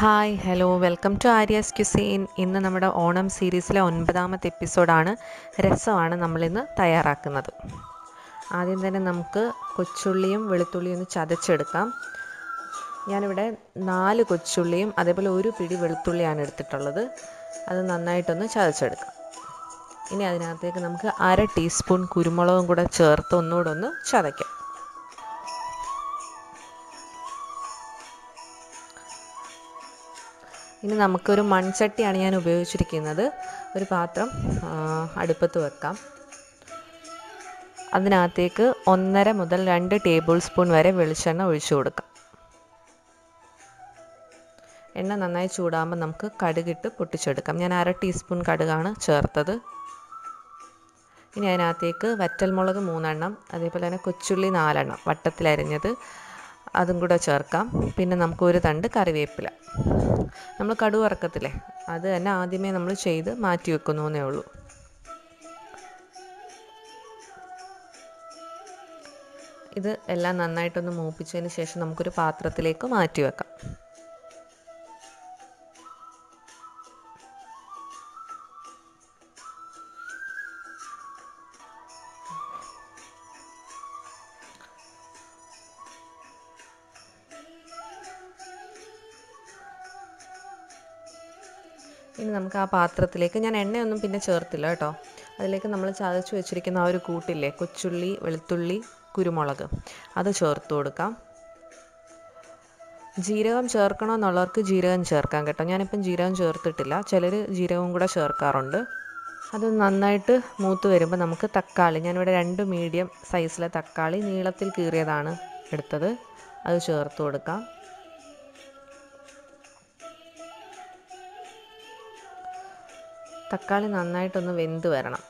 Hi hello welcome to Aryas cuisine ഇന്ന് നമ്മുടെ ഓണം സീരീസിലെ ഒൻപതാമത്തെ എപ്പിസോഡാണ്. രസമാണ് നമ്മളിന്ന് തയ്യാറാക്കുന്നത്. ആദ്യം തന്നെ നമുക്ക് കൊച്ചുള്ളിയും വെളുത്തുള്ളിയും ഒന്ന് ചതച്ചെടുക്കാം. ഞാനിവിടെ നാല് കൊച്ചുള്ളിയും അതേപോലെ ഒരു പിടി വെളുത്തുള്ളിയാണ് എടുത്തിട്ടുള്ളത്. അത് നന്നായിട്ടൊന്ന് ചതച്ചെടുക്കാം. ഇനി അതിനകത്തേക്ക് നമുക്ക് അര ടീസ്പൂൺ കുരുമുളകും കൂടെ ചേർത്ത് ഒന്നുകൂടെ ഒന്ന് ചതയ്ക്കാം. ഇനി നമുക്കൊരു മൺചട്ടിയാണ് ഞാൻ ഉപയോഗിച്ചിരിക്കുന്നത്. ഒരു പാത്രം അടുപ്പത്ത് വെക്കാം. അതിനകത്തേക്ക് ഒന്നര മുതൽ രണ്ട് ടേബിൾ സ്പൂൺ വരെ വെളിച്ചെണ്ണ ഒഴിച്ചു കൊടുക്കാം. എണ്ണ നന്നായി ചൂടാകുമ്പോൾ നമുക്ക് കടുകിട്ട് പൊട്ടിച്ചെടുക്കാം. ഞാൻ അര ടീസ്പൂൺ കടുകാണ് ചേർത്തത്. ഇനി അതിനകത്തേക്ക് വറ്റൽമുളക് മൂന്നെണ്ണം അതേപോലെ തന്നെ കൊച്ചുള്ളി നാലെണ്ണം വട്ടത്തിലരിഞ്ഞത് അതും കൂടെ ചേർക്കാം. പിന്നെ നമുക്ക് ഒരു തണ്ട് കറിവേപ്പില. നമ്മൾ കടുവ് ഇറക്കത്തില്ലേ അത് തന്നെ ആദ്യമേ നമ്മൾ ചെയ്ത് മാറ്റി വെക്കുന്നു എന്നേ ഉള്ളൂ. ഇത് എല്ലാം നന്നായിട്ടൊന്ന് മൂപ്പിച്ചതിന് ശേഷം നമുക്കൊരു പാത്രത്തിലേക്ക് മാറ്റി വെക്കാം. ഇനി നമുക്ക് ആ പാത്രത്തിലേക്ക് ഞാൻ എണ്ണയൊന്നും പിന്നെ ചേർത്തില്ല കേട്ടോ. അതിലേക്ക് നമ്മൾ ചതച്ച് വെച്ചിരിക്കുന്ന ആ ഒരു കൂട്ടില്ലേ കൊച്ചുള്ളി വെളുത്തുള്ളി കുരുമുളക് അത് ചേർത്ത് കൊടുക്കാം. ജീരകം ചേർക്കണമെന്നുള്ളവർക്ക് ജീരകം ചേർക്കാം കേട്ടോ. ഞാനിപ്പം ജീരകം ചേർത്തിട്ടില്ല ചിലർ ജീരകവും കൂടെ ചേർക്കാറുണ്ട്. അത് നന്നായിട്ട് മൂത്ത് വരുമ്പോൾ നമുക്ക് തക്കാളി ഞാനിവിടെ രണ്ട് മീഡിയം സൈസിലെ തക്കാളി നീളത്തിൽ കീറിയതാണ് എടുത്തത് അത് ചേർത്ത് കൊടുക്കാം. തക്കാളി നന്നായിട്ടൊന്ന് വെന്ത് വരണം.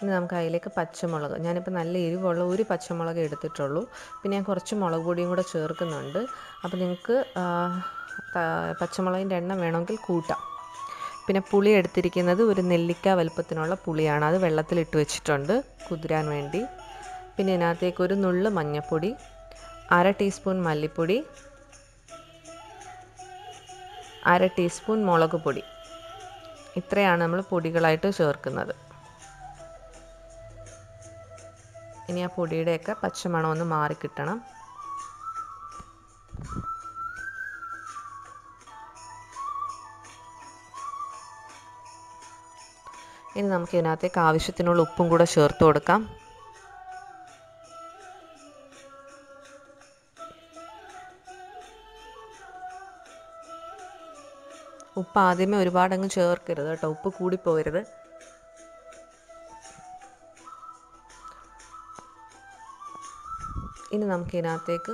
ഇനി നമുക്ക് അതിലേക്ക് പച്ചമുളക്. ഞാനിപ്പോൾ നല്ല എരിവുള്ള ഒരു പച്ചമുളക് എടുത്തിട്ടുള്ളൂ. പിന്നെ ഞാൻ കുറച്ച് മുളക് പൊടിയും കൂടെ ചേർക്കുന്നുണ്ട്. അപ്പോൾ നിങ്ങൾക്ക് പച്ചമുളകിന്റെ എണ്ണം വേണമെങ്കിൽ കൂട്ടാം. പിന്നെ പുളി എടുത്തിരിക്കുന്നത് ഒരു നെല്ലിക്ക വലുപ്പത്തിനുള്ള പുളിയാണ്. അത് വെള്ളത്തിലിട്ട് വെച്ചിട്ടുണ്ട് കുതിരാൻ വേണ്ടി. പിന്നെ ഇതിനകത്തേക്ക് ഒരു നുള്ള് മഞ്ഞൾപ്പൊടി അര ടീസ്പൂൺ മല്ലിപ്പൊടി അര ടീസ്പൂൺ മുളക് പൊടി. ഇത്രയാണ് നമ്മൾ പൊടികളായിട്ട് ചേർക്കുന്നത്. ഇനി ആ പൊടിയുടെയൊക്കെ പച്ചമണം ഒന്ന് മാറിക്കിട്ടണം ഇനി നമുക്ക് ഇതിനകത്തേക്ക് ആവശ്യത്തിനുള്ള ഉപ്പും കൂടെ ചേർത്ത് കൊടുക്കാം. ഉപ്പ് ആദ്യമേ ഒരുപാടങ്ങ് ചേർക്കരുത് കേട്ടോ. ഉപ്പ് കൂടിപ്പോകരുത് ഇനി നമുക്ക് ഇതിനകത്തേക്ക്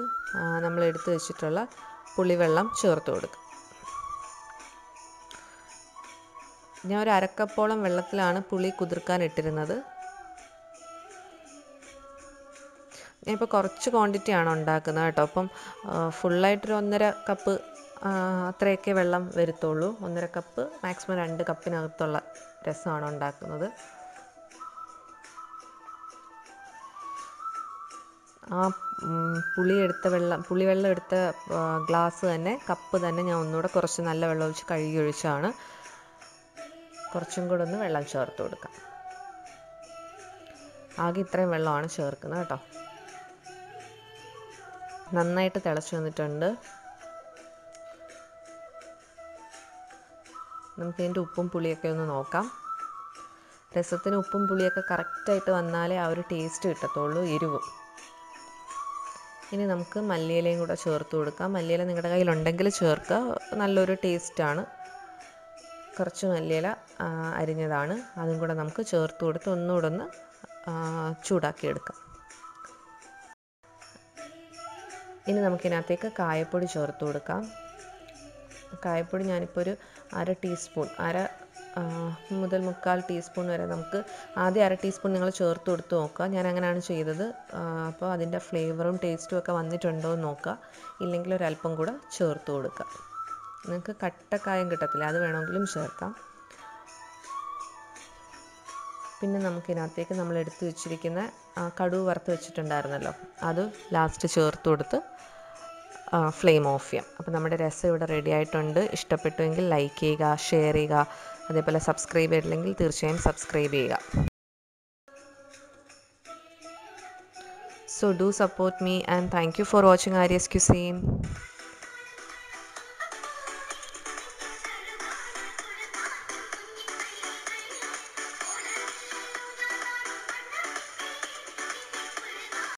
നമ്മൾ എടുത്തു വെച്ചിട്ടുള്ള പുളിവെള്ളം ചേർത്ത് കൊടുക്കും. ഞാൻ ഒരു അരക്കപ്പോളം വെള്ളത്തിലാണ് പുളി കുതിർക്കാൻ ഇട്ടിരുന്നത്. ഞാനിപ്പോൾ കുറച്ച് ക്വാണ്ടിറ്റിയാണ് ഉണ്ടാക്കുന്നത് കേട്ടോ. അപ്പം ഫുള്ളായിട്ടൊരു ഒന്നര കപ്പ് അത്രയൊക്കെ വെള്ളം വരുത്തുള്ളൂ. ഒന്നര കപ്പ് മാക്സിമം രണ്ട് കപ്പിനകത്തുള്ള രസമാണ് ഉണ്ടാക്കുന്നത്. ആ പുളി എടുത്ത വെള്ളം പുളി വെള്ളം എടുത്ത ഗ്ലാസ് തന്നെ കപ്പ് തന്നെ ഞാൻ ഒന്നുകൂടെ കുറച്ച് നല്ല വെള്ളം ഒഴിച്ച് കഴുകി ഒഴിച്ചാണ് കുറച്ചും കൂടെ ഒന്ന് വെള്ളം ചേർത്ത് കൊടുക്കാം. ആകെ ഇത്രയും വെള്ളമാണ് ചേർക്കുന്നത് കേട്ടോ. നന്നായിട്ട് തിളച്ച് വന്നിട്ടുണ്ട്. നമുക്ക് ഇതിന്റെ ഉപ്പും പുളിയൊക്കെ ഒന്ന് നോക്കാം. രസത്തിന് ഉപ്പും പുളിയൊക്കെ കറക്റ്റായിട്ട് വന്നാലേ ആ ഒരു ടേസ്റ്റ് കിട്ടത്തുള്ളൂ എരിവും. ഇനി നമുക്ക് മല്ലിയിലയും കൂടെ ചേർത്ത് കൊടുക്കാം. മല്ലിയില നിങ്ങളുടെ കയ്യിലുണ്ടെങ്കിൽ ചേർക്കുക. നല്ലൊരു ടേസ്റ്റാണ് കുറച്ച് മല്ലിയില അരിഞ്ഞതാണ്. അതും കൂടെ നമുക്ക് ചേർത്ത് കൊടുത്ത് ഒന്നുകൂടെ ഒന്ന് ചൂടാക്കിയെടുക്കാം ഇനി നമുക്കിനകത്തേക്ക് കായപ്പൊടി ചേർത്ത് കൊടുക്കാം. കായപ്പൊടി ഞാനിപ്പോൾ ഒരു അര ടീസ്പൂൺ അര മുതൽ മുക്കാൽ ടീസ്പൂൺ വരെ നമുക്ക് ആദ്യം അര ടീസ്പൂൺ നിങ്ങൾ ചേർത്ത് കൊടുത്ത് നോക്കുക. ഞാൻ അങ്ങനെയാണ് ചെയ്തത് അപ്പോൾ അതിന്റെ ഫ്ലേവറും ടേസ്റ്റും ഒക്കെ വന്നിട്ടുണ്ടോ എന്ന് നോക്കുക. ഇല്ലെങ്കിൽ ഒരല്പം കൂടെ ചേർത്ത് കൊടുക്കുക. നിങ്ങൾക്ക് കട്ടക്കായം കിട്ടത്തില്ല അത് വേണമെങ്കിലും ചേർക്കാം. പിന്നെ നമുക്കിതിനകത്തേക്ക് നമ്മൾ എടുത്തു വെച്ചിരിക്കുന്ന കടുവ് വറുത്ത് വെച്ചിട്ടുണ്ടായിരുന്നല്ലോ അത് ലാസ്റ്റ് ചേർത്ത് കൊടുത്ത് ഫ്ലെയിം ഓഫ് ചെയ്യാം. അപ്പോൾ നമ്മുടെ രസം ഇവിടെ റെഡി ആയിട്ടുണ്ട്. ഇഷ്ടപ്പെട്ടുവെങ്കിൽ ലൈക്ക് ചെയ്യുക ഷെയർ ചെയ്യുക അതേപോലെ സബ്സ്ക്രൈബ് ചെയ്തില്ലെങ്കിൽ തീർച്ചയായും സബ്സ്ക്രൈബ് ചെയ്യുക. So do support me and thank you for watching Aryas cuisine